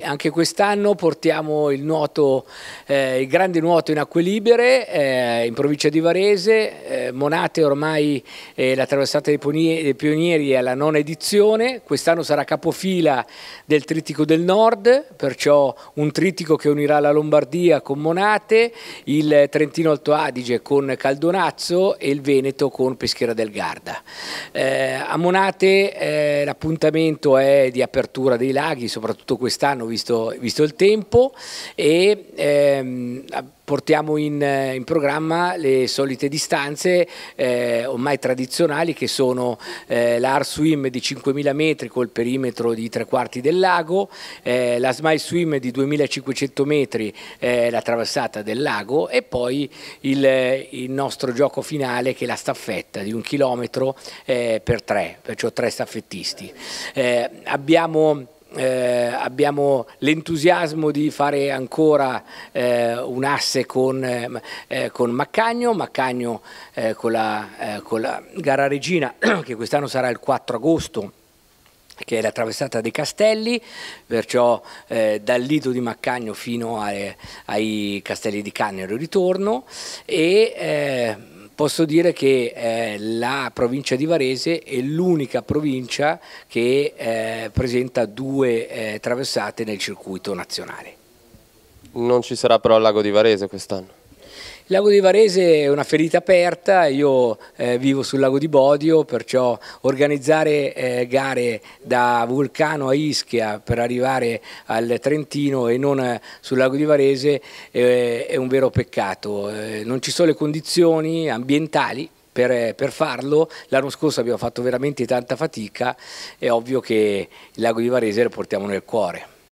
anche quest'anno portiamo il, nuoto, eh, il grande nuoto in acque libere eh, in provincia di Varese, Monate ormai la traversata dei pionieri è alla nona edizione, quest'anno sarà capofila del Trittico del Nord, perciò un trittico che unirà la Lombardia con Monate, il Trentino Alto Adige con Caldonazzo e il Veneto con Peschiera del Garda. Eh, a Monate eh, l'appuntamento è di apertura dei laghi, soprattutto quest'anno visto, visto, il tempo e ehm, portiamo in, in, programma le solite distanze eh, ormai tradizionali che sono eh, l'Ar Swim di 5.000 metri col perimetro di tre quarti del lago, eh, la Smile Swim di 2.500 metri, eh, la traversata del lago e poi il, il, nostro gioco finale che è la staffetta di un chilometro eh, per tre, perciò tre staffettisti. Eh, abbiamo eh, abbiamo l'entusiasmo di fare ancora eh, un asse con, eh, eh con Maccagno, Maccagno eh, con la, eh, con, la, gara regina che quest'anno sarà il 4 agosto che è la traversata dei Castelli, perciò dal lido di Maccagno fino ai, ai Castelli di Cannero ritorno. E posso dire che eh, la provincia di Varese è l'unica provincia che eh, presenta due eh, traversate nel circuito nazionale. Non ci sarà però il lago di Varese quest'anno? Il lago di Varese è una ferita aperta, io eh, vivo sul lago di Bodio, perciò organizzare eh, gare da Vulcano a Ischia per arrivare al Trentino e non eh, sul lago di Varese eh, è un vero peccato. Eh, non ci sono le condizioni ambientali per, per, farlo. L'anno scorso abbiamo fatto veramente tanta fatica, è ovvio che il lago di Varese lo portiamo nel cuore.